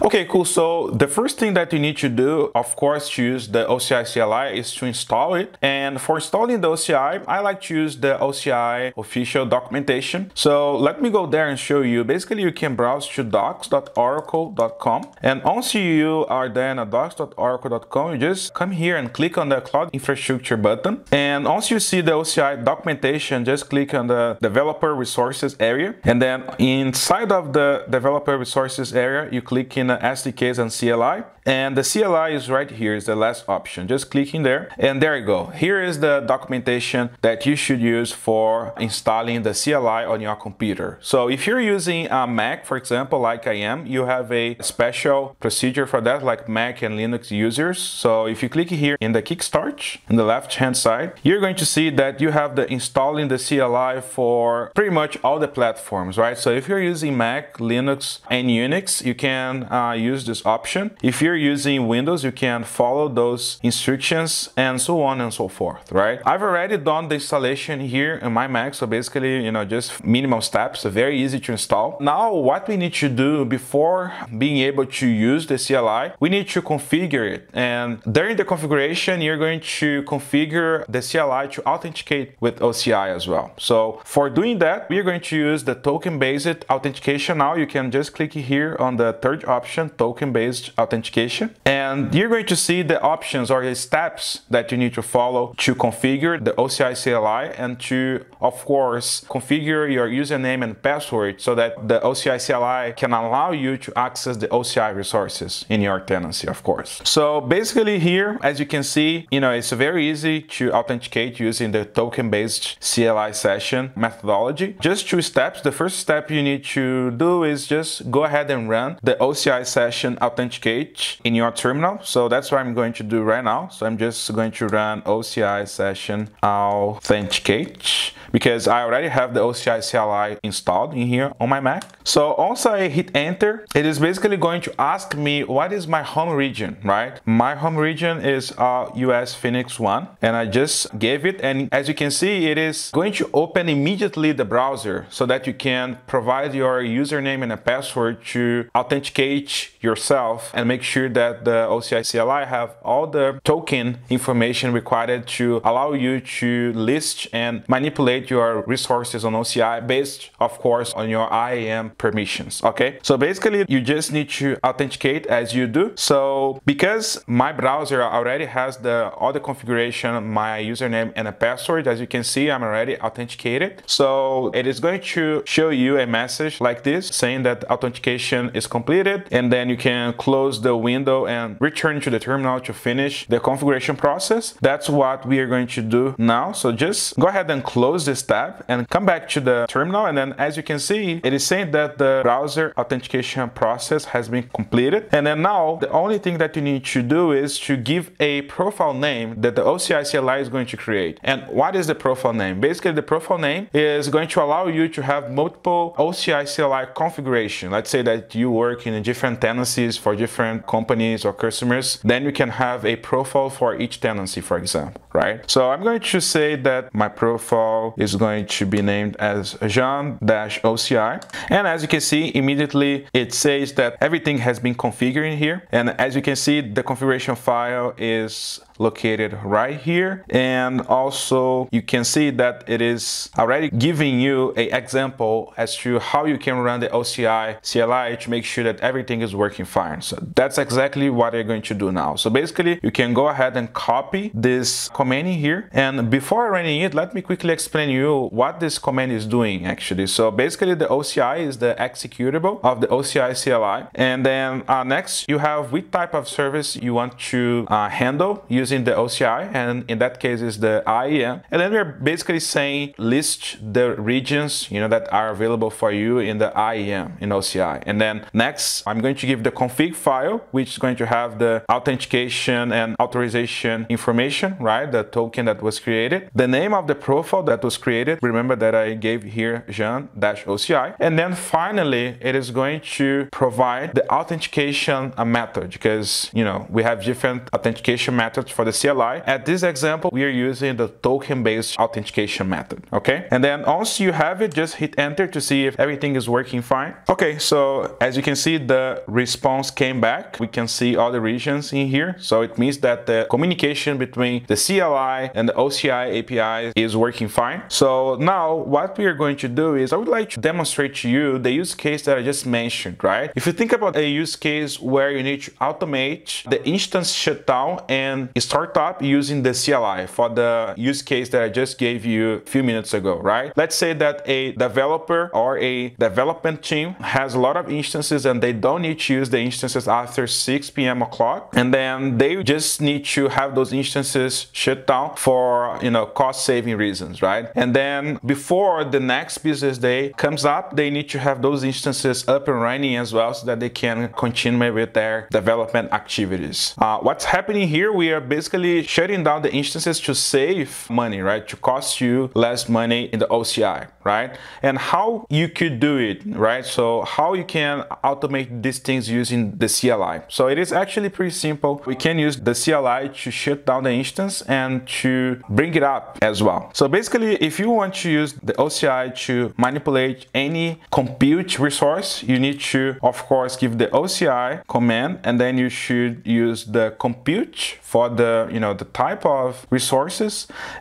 Okay, cool. So the first thing that you need to do, of course, to use the OCI CLI is to install it. And for installing the OCI, I like to use the OCI official documentation. So let me go there and show you. Basically, you can browse to docs.oracle.com. And once you are then at docs.oracle.com, you just come here and click on the cloud infrastructure button. And once you see the OCI documentation, just click on the developer resources area. And then inside of the developer resources area, you click in SDKs and CLI. And the CLI is right here, is the last option. Just click in there and there you go. Here is the documentation that you should use for installing the CLI on your computer. So if you're using a Mac, for example, like I am, you have a special procedure for that, like Mac and Linux users. So if you click here in the Quickstart, in the left hand side, you're going to see that you have the installing the CLI for pretty much all the platforms, right? So if you're using Mac, Linux, and Unix, you can uh, use this option. If you're using Windows, you can follow those instructions and so on and so forth, right? I've already done the installation here in my Mac, so basically, you know, just minimal steps, very easy to install. Now, what we need to do before being able to use the CLI, we need to configure it. And during the configuration, you're going to configure the CLI to authenticate with OCI as well. So for doing that, we are going to use the token-based authentication. Now you can just click here on the third option, token-based authentication application. And you're going to see the options or the steps that you need to follow to configure the OCI CLI and to, of course, configure your username and password so that the OCI CLI can allow you to access the OCI resources in your tenancy, of course. So basically here, as you can see, you know, it's very easy to authenticate using the token-based CLI session methodology. Just two steps. The first step you need to do is just go ahead and run the OCI session authenticate in your terminal. So that's what I'm going to do right now. So I'm just going to run OCI session authenticate because I already have the OCI CLI installed in here on my Mac. So once I hit enter, it is basically going to ask me what is my home region, right? My home region is uh, US Phoenix 1 and I just gave it and as you can see it is going to open immediately the browser so that you can provide your username and a password to authenticate yourself and make sure that the OCI CLI have all the token information required to allow you to list and manipulate your resources on OCI based, of course, on your IAM permissions, okay? So basically, you just need to authenticate as you do. So because my browser already has the all the configuration, my username and a password, as you can see, I'm already authenticated. So it is going to show you a message like this saying that authentication is completed and then you can close the window and return to the terminal to finish the configuration process. That's what we are going to do now. So just go ahead and close this tab and come back to the terminal. And then as you can see, it is saying that the browser authentication process has been completed. And then now the only thing that you need to do is to give a profile name that the OCI CLI is going to create. And what is the profile name? Basically, the profile name is going to allow you to have multiple OCI CLI configuration. Let's say that you work in different tenancies for different companies or customers. Then you can have a profile for each tenancy, for example, right? So I'm going to say that my profile is going to be named as Jean-OCI. And as you can see, immediately it says that everything has been configured here. And as you can see, the configuration file is located right here and also you can see that it is already giving you a example as to how you can run the OCI CLI to make sure that everything is working fine so that's exactly what you're going to do now so basically you can go ahead and copy this command in here and before running it let me quickly explain you what this command is doing actually so basically the OCI is the executable of the OCI CLI and then uh, next you have which type of service you want to uh, handle using using the OCI, and in that case is the IAM. And then we're basically saying list the regions, you know, that are available for you in the IAM in OCI. And then next, I'm going to give the config file, which is going to have the authentication and authorization information, right? The token that was created, the name of the profile that was created. Remember that I gave here Jean-OCI. And then finally, it is going to provide the authentication uh, method because, you know, we have different authentication methods for the CLI. At this example, we are using the token-based authentication method, okay? And then once you have it, just hit enter to see if everything is working fine. Okay, so as you can see, the response came back. We can see all the regions in here. So it means that the communication between the CLI and the OCI API is working fine. So now what we are going to do is I would like to demonstrate to you the use case that I just mentioned, right? If you think about a use case where you need to automate the instance shutdown and start up using the CLI for the use case that I just gave you a few minutes ago, right? Let's say that a developer or a development team has a lot of instances and they don't need to use the instances after 6 p.m. o'clock and then they just need to have those instances shut down for you know cost saving reasons right? And then before the next business day comes up they need to have those instances up and running as well so that they can continue with their development activities. Uh, what's happening here we are basically shutting down the instances to save money right? To cost you less money in the OCI right? And how you could do it right? So how you can automate these things using the CLI so it is actually pretty simple. We can use the CLI to shut down the instance and to bring it up as well. So basically, if you want to use the OCI to manipulate any compute resource, you need to, of course, give the OCI command, and then you should use the compute for the, you know, the type of resources.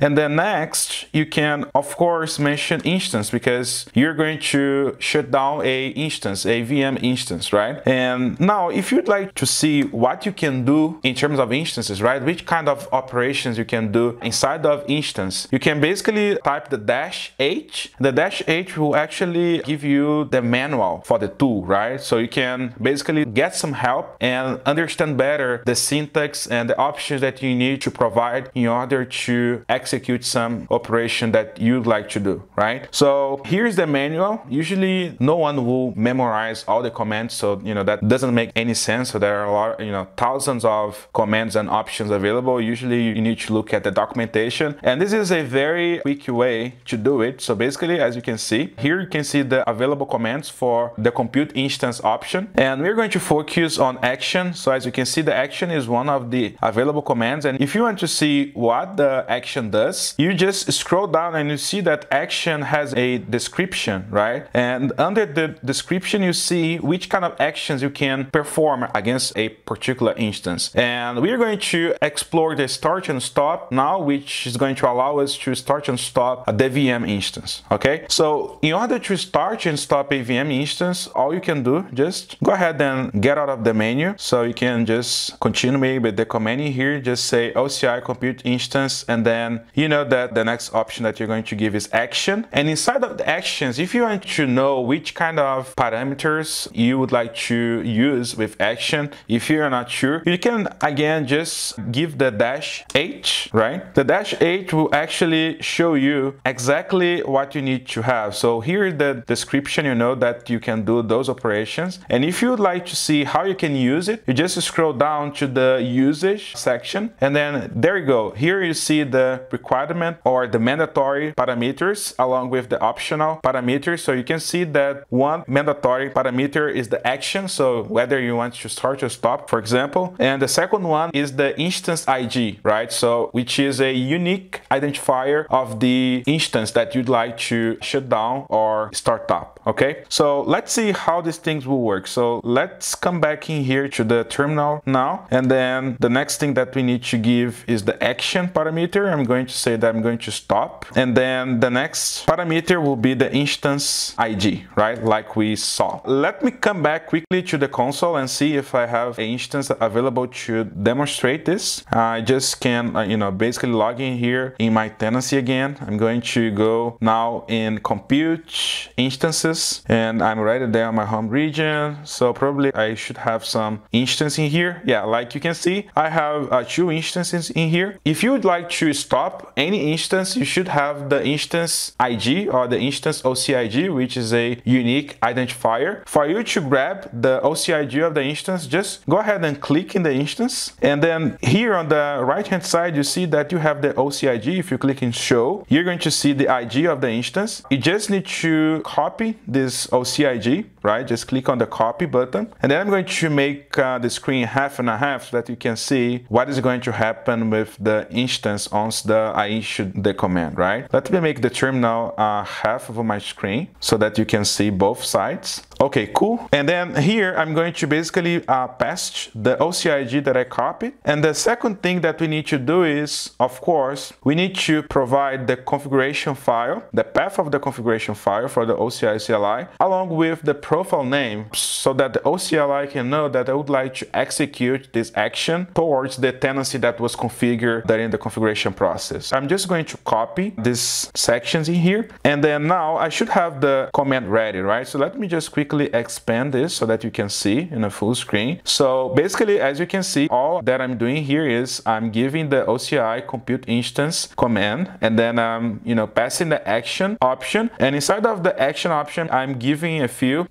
And then next, you can, of course, mention instance because you're going to shut down a instance, a VM instance, right? And now, if you'd like to see what you can do in terms of instances, right? Which kind of operations you can do inside of instance. You can basically type the dash H. The dash H will actually give you the manual for the tool, right? So you can basically get some help and understand better the syntax and the options that you need to provide in order to execute some operation that you'd like to do, right? So here's the manual. Usually no one will memorize all the commands, so you know that doesn't make any sense. So there are a lot, you know, thousands of commands and options available. Usually you need to look at the documentation. And this is a very quick way to do it. So basically, as you can see, here you can see the available commands for the compute instance option. And we're going to focus on action. So as you can see, the action is one of the available commands. And if you want to see what the action does, you just scroll down and you see that action has a description, right? And under the description, you see which kind of actions you can perform against a particular instance. And we're going to explore the start and stop now, which is going to allow us to start and stop a VM instance. Okay, so in order to start and stop a VM instance, all you can do just go ahead and get out of the menu. So you can just continue with the command here, just say OCI compute instance, and then you know that the next option that you're going to give is action. And inside of the actions, if you want to know which kind of parameters you would like to use with action, if you're not sure, you can again just give the dash H, right? The dash H will actually show you exactly what you need to have. So here is the description, you know that you can do those operations. And if you would like to see how you can use it, you just scroll down to the usage section. And then there you go. Here you see the requirement or the mandatory parameters along with the optional parameters. So you can see that one mandatory parameter is the action. So whether you want to start or stop, for example. And the second one is the instance ID, right? So which is a unique identifier of the instance that you'd like to shut down or start up. Okay, so let's see how these things will work. So let's come back in here to the terminal now. And then the next thing that we need to give is the action parameter. I'm going to say that I'm going to stop. And then the next parameter will be the instance ID, right? Like we saw. Let me come back quickly to the console and see if I have an instance available to demonstrate this. I just can, uh, you know, basically log in here in my tenancy again. I'm going to go now in compute instances and I'm right there on my home region. So probably I should have some instance in here. Yeah, like you can see, I have uh, two instances in here. If you would like to stop any instance, you should have the instance ID or the instance OCID, which is a unique identifier. For you to grab the OCID of the instance, just go ahead and click in the instance. And then here on the right hand side, you see that you have the OCID. If you click in show, you're going to see the ID of the instance. You just need to copy this OCID, right? Just click on the copy button. And then I'm going to make uh, the screen half and a half so that you can see what is going to happen with the instance once the I issued the command, right? Let me make the terminal uh, half of my screen so that you can see both sides. Okay, cool. And then here I'm going to basically uh, paste the OCID that I copied. And the second thing that we need to do is, of course, we need to provide the configuration file, the path of the configuration file for the OCI CLI, along with the profile name so that the OCLI can know that I would like to execute this action towards the tenancy that was configured during the configuration process. I'm just going to copy these sections in here. And then now I should have the command ready, right? So let me just quickly expand this so that you can see in a full screen. So basically, as you can see, all that I'm doing here is I'm giving the OCI compute instance command and then I'm, you know, passing the action option. And inside of the action option, I'm giving a few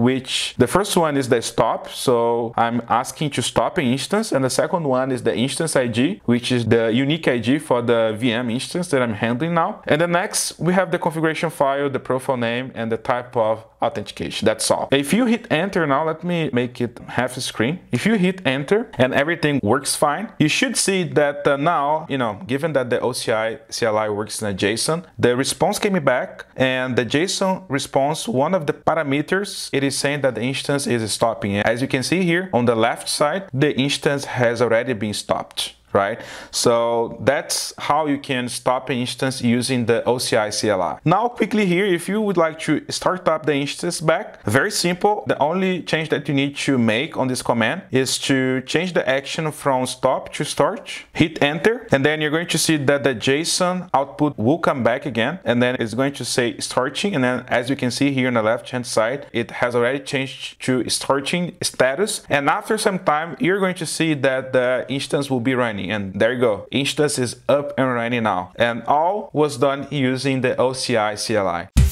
which the first one is the stop. So I'm asking to stop an instance. And the second one is the instance ID, which is the unique ID for the VM instance that I'm handling now. And the next, we have the configuration file, the profile name, and the type of authentication. That's all. If you hit enter now, let me make it half screen. If you hit enter and everything works fine, you should see that uh, now, you know, given that the OCI CLI works in a JSON, the response came back and the JSON response, one of the parameters, it is saying that the instance is stopping. As you can see here on the left side, the instance has already been stopped right? So that's how you can stop an instance using the OCI CLI. Now quickly here, if you would like to start up the instance back, very simple. The only change that you need to make on this command is to change the action from stop to start, hit enter, and then you're going to see that the JSON output will come back again, and then it's going to say starting, and then as you can see here on the left hand side, it has already changed to starting status, and after some time, you're going to see that the instance will be running running and there you go. Instance is up and running now. And all was done using the OCI CLI